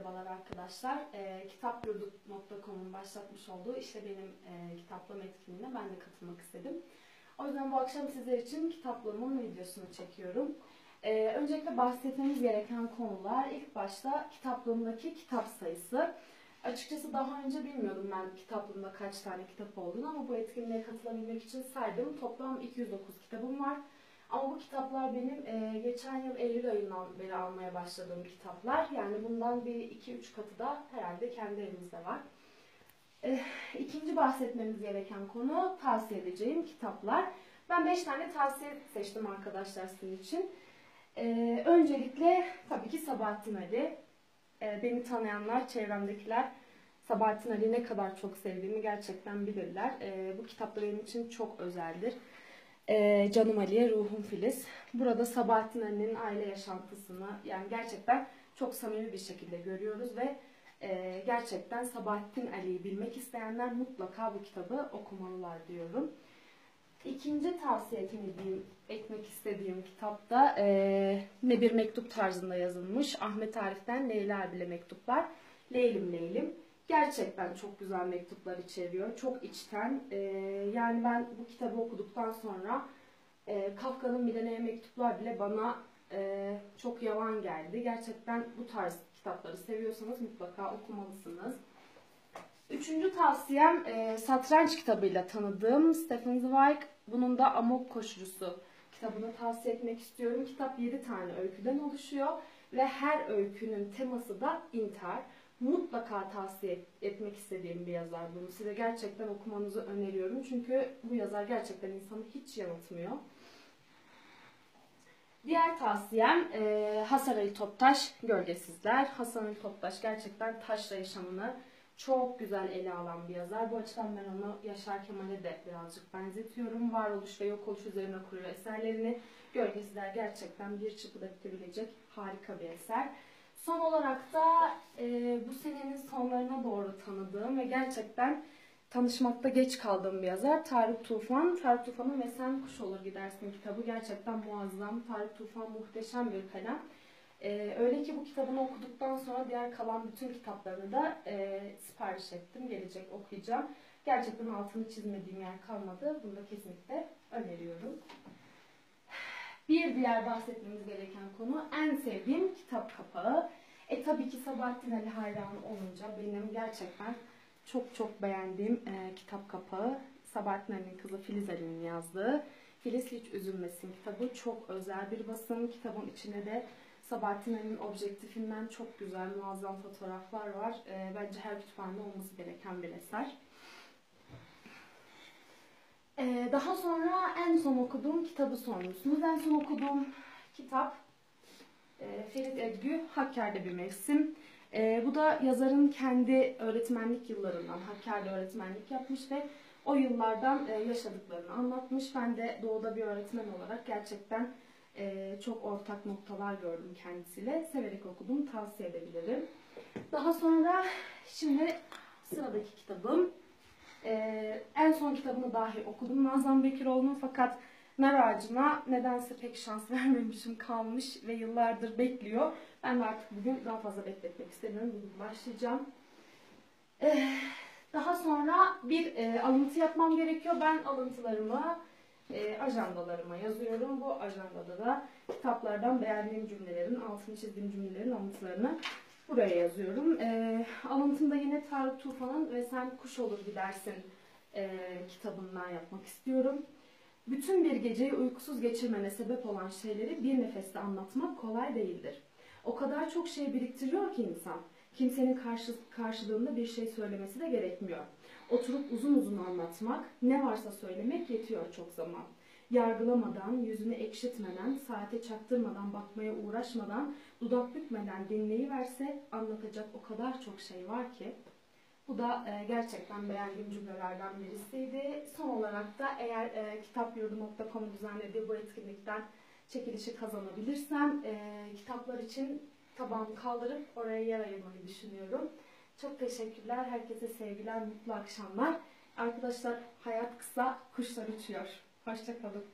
Merhabalar arkadaşlar. E, Kitapyurdu.com'un başlatmış olduğu işte benim e, kitaplama etkinliğine ben de katılmak istedim. O yüzden bu akşam sizler için kitaplığımın videosunu çekiyorum. E, öncelikle bahsetmemiz gereken konular ilk başta kitaplığımdaki kitap sayısı. Açıkçası daha önce bilmiyordum ben kitaplığımda kaç tane kitap olduğunu ama bu etkinliğe katılabilmek için saydım. Toplam 209 kitabım var. Ama bu kitaplar benim e, geçen yıl Eylül ayından beri almaya başladığım kitaplar. Yani bundan bir iki üç katı da herhalde kendi elimizde var. E, ikinci bahsetmemiz gereken konu tavsiye edeceğim kitaplar. Ben beş tane tavsiye seçtim arkadaşlar sizin için. E, öncelikle tabii ki Sabahattin Ali. E, beni tanıyanlar, çevremdekiler Sabahattin Ali'yi ne kadar çok sevdiğimi gerçekten bilirler. E, bu kitap benim için çok özeldir. E, Canım Ali'ye Ruhum Filiz. Burada Sabahattin Ali'nin aile yaşantısını yani gerçekten çok samimi bir şekilde görüyoruz ve e, gerçekten Sabahattin Ali'yi bilmek isteyenler mutlaka bu kitabı okumalılar diyorum. İkinci tavsiye etmediğim, etmek istediğim kitapta e, ne bir mektup tarzında yazılmış. Ahmet Arif'ten Leyla bile mektuplar. Leylim Leylim. Gerçekten çok güzel mektuplar içeriyor. Çok içten. E, yani ben bu kitabı okuduktan sonra e, Kafka'nın Milene'ye mektuplar bile bana e, çok yalan geldi. Gerçekten bu tarz kitapları seviyorsanız mutlaka okumalısınız. Üçüncü tavsiyem e, satranç kitabıyla tanıdığım Stephen Zweig. Bunun da Amok Koşucusu kitabını tavsiye etmek istiyorum. Kitap 7 tane öyküden oluşuyor ve her öykünün teması da intihar. Mutlaka tavsiye etmek istediğim bir yazar bunu. Size gerçekten okumanızı öneriyorum. Çünkü bu yazar gerçekten insanı hiç yanıltmıyor. Diğer tavsiyem e, Hasan Ali Toptaş Gölgesizler. Hasan Ali Toptaş gerçekten taşra yaşamını çok güzel ele alan bir yazar. Bu açıdan ben onu Yaşar Kemal'e de birazcık benzetiyorum. Varoluş ve yok oluş üzerine kuruyor eserlerini. Gölgesizler gerçekten bir çıpıda bitebilecek harika bir eser. Son olarak da e, bu senenin sonlarına doğru tanıdığım ve gerçekten tanışmakta geç kaldığım bir yazar Tarık Tufan. Tarık Tufan'ın Ve Sen Kuş Olur Gidersin kitabı gerçekten muazzam. Tarık Tufan muhteşem bir kalem. Ee, öyle ki bu kitabını okuduktan sonra diğer kalan bütün kitaplarını da e, sipariş ettim. Gelecek okuyacağım. Gerçekten altını çizmediğim yer kalmadı. Bunu da kesinlikle öneriyorum. Bir diğer bahsetmemiz gereken konu en sevdiğim kitap kapağı. E tabii ki Sabahattin Ali hayranı olunca benim gerçekten çok çok beğendiğim e, kitap kapağı Sabahattin Ali'nin kızı Filiz Ali'nin yazdığı Filiz Hiç Üzülmesin kitabı. Çok özel bir basın. Kitabın içinde de Sabahattin Ali'nin objektifinden çok güzel, muazzam fotoğraflar var. E, bence her kütüphanede olması gereken bir eser. E, daha sonra en son okuduğum kitabı sormuşsunuz. En son okuduğum kitap e, Ferit Edgü, Hakkari'de bir mevsim. E, bu da yazarın kendi öğretmenlik yıllarından, Hakkari'de öğretmenlik yapmış ve o yıllardan e, yaşadıklarını anlatmış. Ben de doğuda bir öğretmen olarak gerçekten e, çok ortak noktalar gördüm kendisiyle. Severek okudum, tavsiye edebilirim. Daha sonra şimdi sıradaki kitabım. E, en son kitabını dahi okudum Nazan Bekiroğlu'nun fakat nar ağacına nedense pek şans vermemişim kalmış ve yıllardır bekliyor. Ben de artık bugün daha fazla bekletmek istemiyorum. Bugün başlayacağım. Ee, daha sonra bir e, alıntı yapmam gerekiyor. Ben alıntılarımı e, ajandalarıma yazıyorum. Bu ajandada da kitaplardan beğendiğim cümlelerin, altını çizdiğim cümlelerin alıntılarını buraya yazıyorum. E, alıntımda yine Tarık Tufan'ın ve Sen Kuş Olur Gidersin e, kitabından yapmak istiyorum. Bütün bir geceyi uykusuz geçirmene sebep olan şeyleri bir nefeste anlatmak kolay değildir. O kadar çok şey biriktiriyor ki insan. Kimsenin karşı, karşılığında bir şey söylemesi de gerekmiyor. Oturup uzun uzun anlatmak, ne varsa söylemek yetiyor çok zaman. Yargılamadan, yüzünü ekşitmeden, saate çaktırmadan, bakmaya uğraşmadan, dudak bükmeden dinleyiverse anlatacak o kadar çok şey var ki. Bu da e, gerçekten beğendiğim cümlelerden birisiydi. Son olarak da eğer e, kitapyurdu.com düzenlediği bu etkinlikten çekilişi kazanabilirsem e, kitaplar için tabağımı kaldırıp oraya yer ayırmayı düşünüyorum. Çok teşekkürler. Herkese sevgiler, mutlu akşamlar. Arkadaşlar hayat kısa, kuşlar uçuyor. Hoşçakalın.